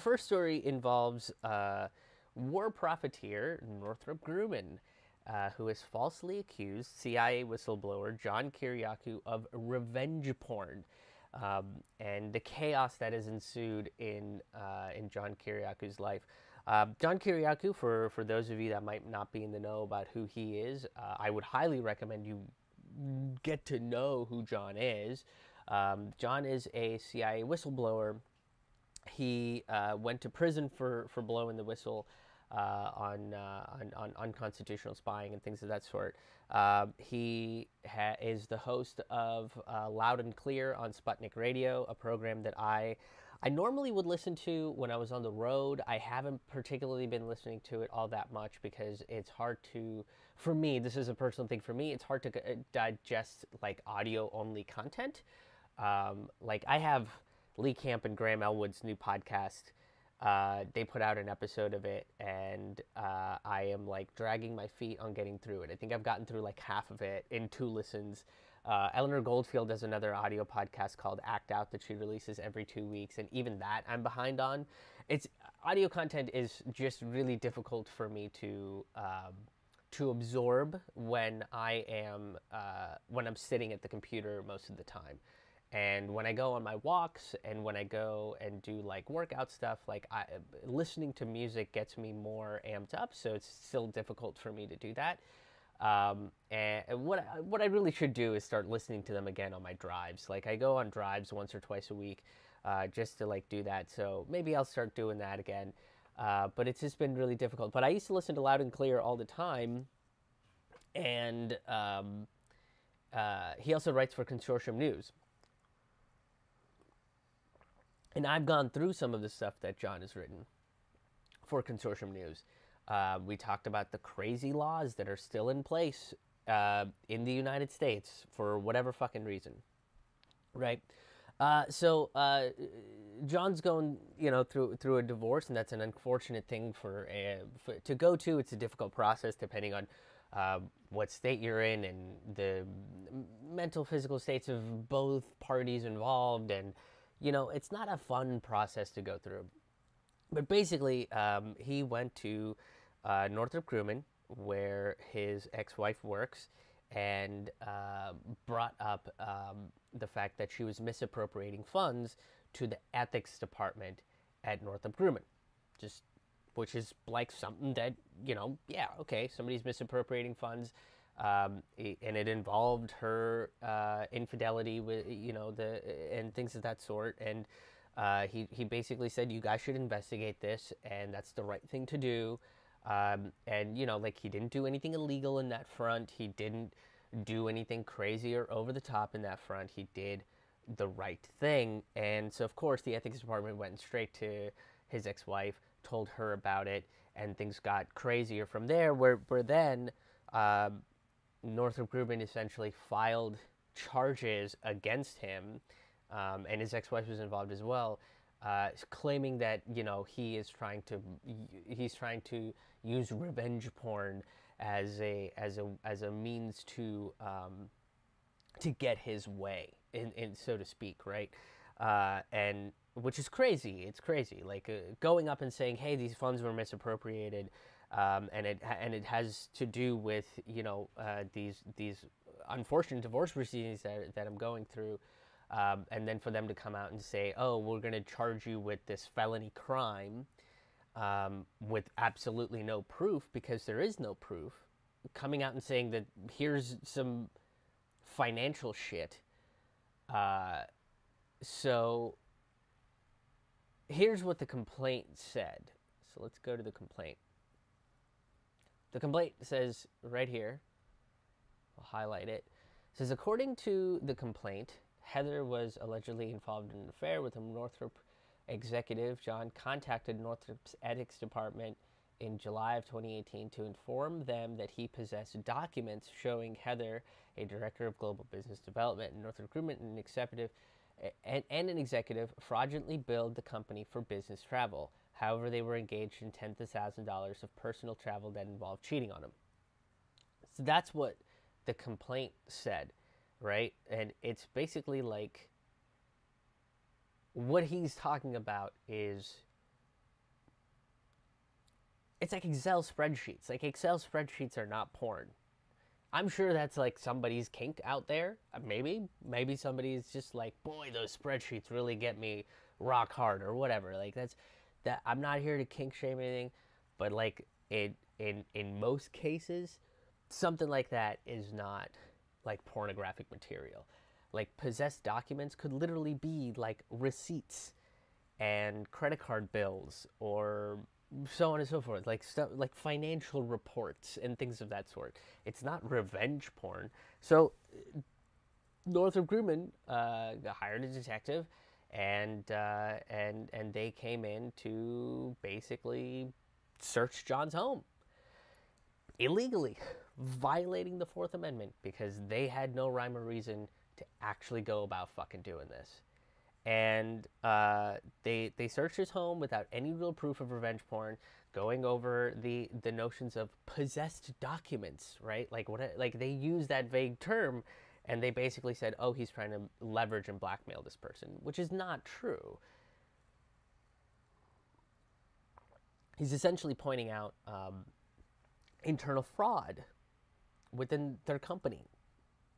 first story involves uh, war profiteer Northrop Grumman, uh, who has falsely accused CIA whistleblower John Kiriakou of revenge porn. Um, and the chaos that has ensued in uh, in John Kiriakou's life. Uh, John Kiriakou, for, for those of you that might not be in the know about who he is, uh, I would highly recommend you get to know who John is. Um, John is a CIA whistleblower. He uh, went to prison for, for blowing the whistle uh, on, uh, on, on unconstitutional spying and things of that sort. Uh, he ha- is the host of uh, Loud and Clear on Sputnik Radio, a program that I I normally would listen to when I was on the road. I haven't particularly been listening to it all that much because it's hard to, for me, this is a personal thing for me, it's hard to digest like audio only content. Um, like I have Lee Camp and Graham Elwood's new podcast uh, they put out an episode of it, and uh, I am like dragging my feet on getting through it. I think I've gotten through like half of it in two listens. Uh, Eleanor Goldfield does another audio podcast called Act Out that she releases every two weeks, and even that I'm behind on. It's audio content is just really difficult for me to um, to absorb when I am uh, when I'm sitting at the computer most of the time. And when I go on my walks and when I go and do like workout stuff, like I, listening to music gets me more amped up. So it's still difficult for me to do that. Um, and what what I really should do is start listening to them again on my drives. Like I go on drives once or twice a week, uh, just to like do that. So maybe I'll start doing that again. Uh, but it's just been really difficult. But I used to listen to Loud and Clear all the time, and um, uh, he also writes for Consortium News. And I've gone through some of the stuff that John has written for Consortium News. Uh, we talked about the crazy laws that are still in place uh, in the United States for whatever fucking reason, right? Uh, so uh, John's going, you know, through through a divorce, and that's an unfortunate thing for, a, for to go to. It's a difficult process depending on uh, what state you're in and the mental, physical states of both parties involved, and you know, it's not a fun process to go through. But basically, um, he went to uh, Northrop Grumman, where his ex wife works, and uh, brought up um, the fact that she was misappropriating funds to the ethics department at Northrop Grumman. Just which is like something that, you know, yeah, okay, somebody's misappropriating funds um, and it involved her uh, infidelity with you know the and things of that sort. And uh, he, he basically said you guys should investigate this and that's the right thing to do. Um, and you know like he didn't do anything illegal in that front. He didn't do anything crazy or over the top in that front. He did the right thing. And so of course the ethics department went straight to his ex-wife told her about it and things got crazier from there where, where then um, Northrop Grumman essentially filed charges against him, um, and his ex-wife was involved as well, uh, claiming that you know he is trying to he's trying to use revenge porn as a as a as a means to um, to get his way, in, in so to speak, right? Uh, and which is crazy. It's crazy. Like uh, going up and saying, "Hey, these funds were misappropriated," um, and it and it has to do with you know uh, these these unfortunate divorce proceedings that that I'm going through, um, and then for them to come out and say, "Oh, we're going to charge you with this felony crime," um, with absolutely no proof because there is no proof, coming out and saying that here's some financial shit. Uh, so here's what the complaint said. So let's go to the complaint. The complaint says right here, I'll highlight it. it says according to the complaint, Heather was allegedly involved in an affair with a Northrop executive. John contacted Northrop's ethics department in July of 2018 to inform them that he possessed documents showing Heather, a director of global business development in Northrop Grumman, an executive and, and an executive fraudulently billed the company for business travel. However, they were engaged in tens of thousands of dollars of personal travel that involved cheating on him. So that's what the complaint said, right? And it's basically like what he's talking about is it's like Excel spreadsheets. Like Excel spreadsheets are not porn. I'm sure that's like somebody's kink out there. Uh, maybe, maybe somebody's just like, boy, those spreadsheets really get me rock hard or whatever. Like that's that. I'm not here to kink shame anything, but like in in in most cases, something like that is not like pornographic material. Like possessed documents could literally be like receipts and credit card bills or so on and so forth like stuff like financial reports and things of that sort it's not revenge porn so northrop grumman uh, hired a detective and uh, and and they came in to basically search john's home illegally violating the fourth amendment because they had no rhyme or reason to actually go about fucking doing this and uh, they they searched his home without any real proof of revenge porn, going over the the notions of possessed documents, right? Like what like they use that vague term, and they basically said, oh, he's trying to leverage and blackmail this person, which is not true. He's essentially pointing out um, internal fraud within their company.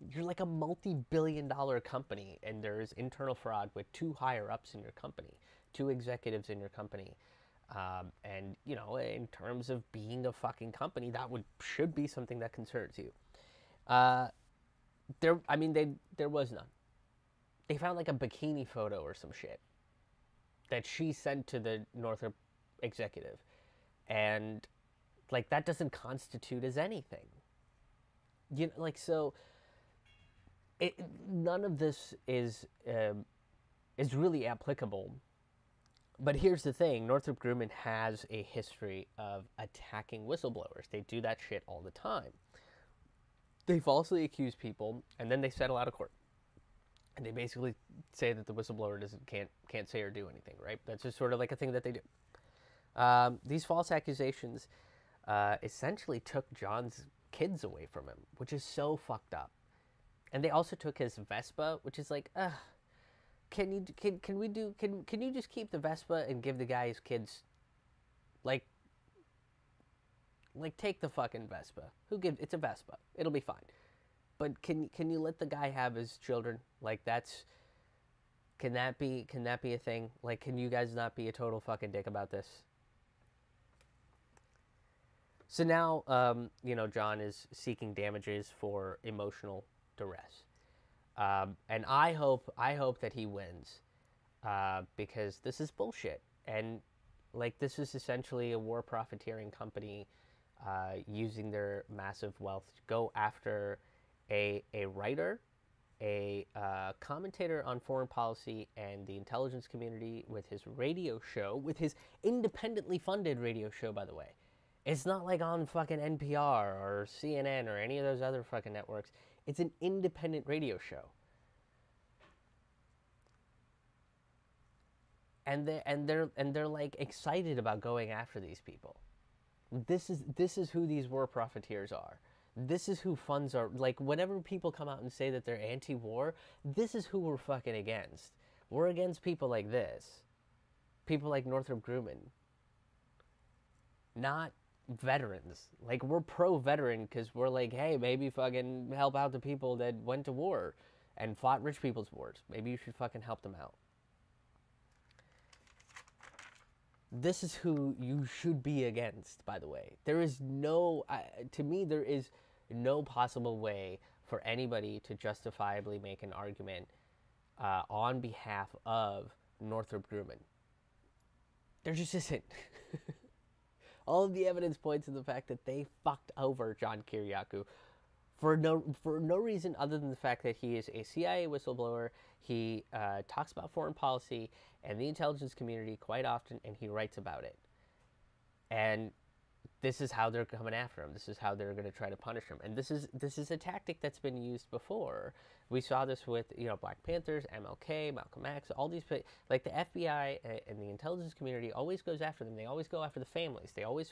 You're like a multi-billion dollar company and there's internal fraud with two higher ups in your company two executives in your company. Um, and you know in terms of being a fucking company that would should be something that concerns you. Uh, there i mean they there was none they found like a bikini photo or some shit that she sent to the northrop executive and like that doesn't constitute as anything you know like so it, none of this is uh, is really applicable. But here's the thing: Northrop Grumman has a history of attacking whistleblowers. They do that shit all the time. They falsely accuse people, and then they settle out of court. And they basically say that the whistleblower doesn't can't can't say or do anything. Right? That's just sort of like a thing that they do. Um, these false accusations uh, essentially took John's kids away from him, which is so fucked up. And they also took his Vespa, which is like, uh, can you can can we do can can you just keep the Vespa and give the guy his kids, like, like take the fucking Vespa. Who give it's a Vespa. It'll be fine. But can can you let the guy have his children? Like that's can that be can that be a thing? Like can you guys not be a total fucking dick about this? So now, um, you know, John is seeking damages for emotional duress. Um, and I hope I hope that he wins uh, because this is bullshit. And like this is essentially a war profiteering company uh, using their massive wealth to go after a a writer, a uh, commentator on foreign policy and the intelligence community with his radio show, with his independently funded radio show, by the way. It's not like on fucking NPR or CNN or any of those other fucking networks. It's an independent radio show. And they and they're and they're like excited about going after these people. This is this is who these war profiteers are. This is who funds are like whenever people come out and say that they're anti-war, this is who we're fucking against. We're against people like this. People like Northrop Grumman. Not veterans. Like we're pro veteran because we're like, hey, maybe fucking help out the people that went to war and fought rich people's wars. Maybe you should fucking help them out. This is who you should be against, by the way. There is no, to me, there is no possible way for anybody to justifiably make an argument uh, on behalf of Northrop Grumman. There just isn't. All of the evidence points to the fact that they fucked over John Kiriakou for no for no reason other than the fact that he is a CIA whistleblower. He uh, talks about foreign policy and the intelligence community quite often, and he writes about it. And this is how they're coming after him. This is how they're going to try to punish him. And this is this is a tactic that's been used before. We saw this with you know Black Panthers, MLK, Malcolm X, all these like the FBI and the intelligence community always goes after them. They always go after the families. They always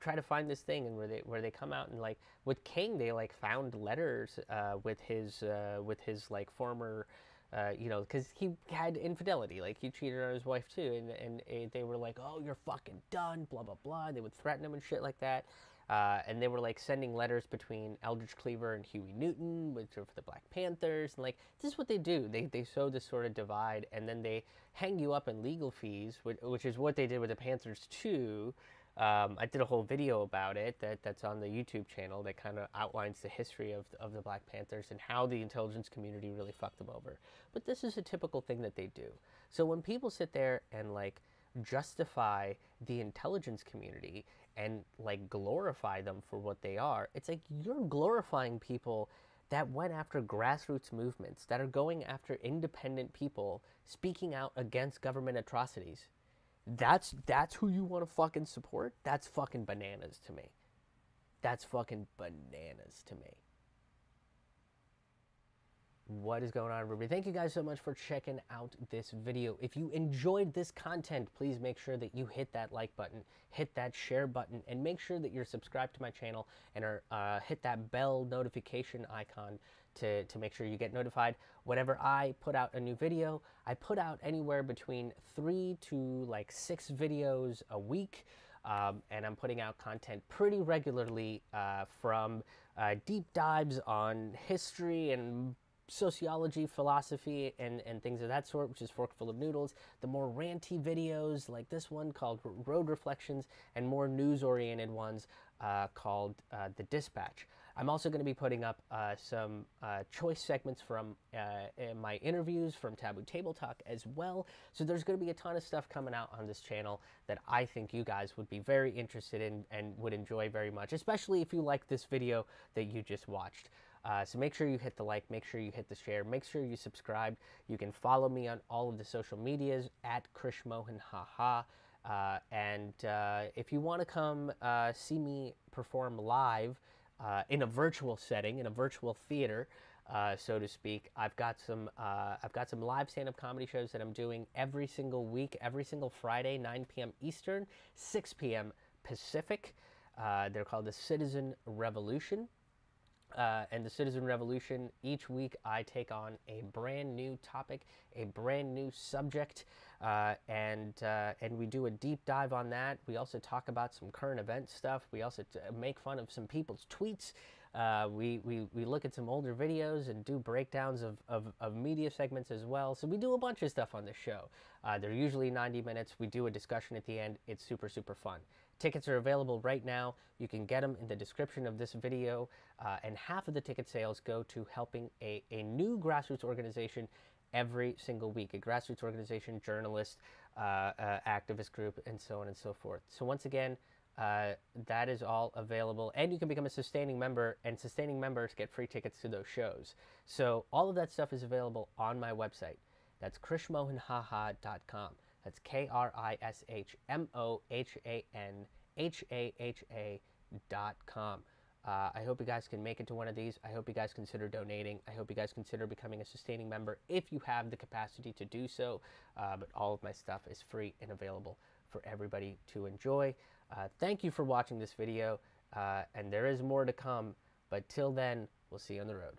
try to find this thing and where they where they come out and like with King they like found letters uh, with his uh, with his like former Uh, you know, because he had infidelity, like he cheated on his wife too, and, and, and they were like, "Oh, you're fucking done," blah blah blah. They would threaten him and shit like that. Uh, and they were like sending letters between Eldridge Cleaver and Huey Newton, which are for the Black Panthers. And like, this is what they do. They, they sow this sort of divide and then they hang you up in legal fees, which, which is what they did with the Panthers too. Um, I did a whole video about it that, that's on the YouTube channel that kind of outlines the history of, of the Black Panthers and how the intelligence community really fucked them over. But this is a typical thing that they do. So when people sit there and like justify the intelligence community and like glorify them for what they are, it's like you're glorifying people that went after grassroots movements, that are going after independent people speaking out against government atrocities. That's that's who you want to fucking support? That's fucking bananas to me. That's fucking bananas to me what is going on everybody thank you guys so much for checking out this video if you enjoyed this content please make sure that you hit that like button hit that share button and make sure that you're subscribed to my channel and are, uh, hit that bell notification icon to, to make sure you get notified whenever I put out a new video. I put out anywhere between three to like six videos a week. Um, and I'm putting out content pretty regularly uh, from uh, deep dives on history and sociology, philosophy, and, and things of that sort, which is Forkful of Noodles, the more ranty videos like this one called Road Reflections, and more news oriented ones uh, called uh, The Dispatch. I'm also going to be putting up uh, some uh, choice segments from uh, my interviews from Taboo Table Talk as well. So there's going to be a ton of stuff coming out on this channel that I think you guys would be very interested in and would enjoy very much, especially if you like this video that you just watched. Uh, so make sure you hit the like, make sure you hit the share, make sure you subscribe. You can follow me on all of the social medias at Krish Mohan. Uh, and uh, if you want to come uh, see me perform live uh, in a virtual setting, in a virtual theater, uh, so to speak, I've got some I've got some live stand-up comedy shows that I'm doing every single week, every single Friday, 9 p.m. Eastern, 6 p.m. Pacific. they're called the Citizen Revolution uh, and the Citizen Revolution. Each week, I take on a brand new topic, a brand new subject, uh, and uh, and we do a deep dive on that. We also talk about some current event stuff. We also make fun of some people's tweets. Uh, we, we, we look at some older videos and do breakdowns of, of, of, media segments as well. So we do a bunch of stuff on this show. Uh, they're usually 90 minutes. We do a discussion at the end. It's super, super fun. Tickets are available right now. You can get them in the description of this video. Uh, and half of the ticket sales go to helping a, a new grassroots organization every single week a grassroots organization, journalist, uh, uh, activist group, and so on and so forth. So, once again, uh, that is all available. And you can become a sustaining member, and sustaining members get free tickets to those shows. So, all of that stuff is available on my website. That's krishmohanhaha.com. That's K R I S H M O H A N H A H A dot com. Uh, I hope you guys can make it to one of these. I hope you guys consider donating. I hope you guys consider becoming a sustaining member if you have the capacity to do so. Uh, but all of my stuff is free and available for everybody to enjoy. Uh, thank you for watching this video, uh, and there is more to come. But till then, we'll see you on the road.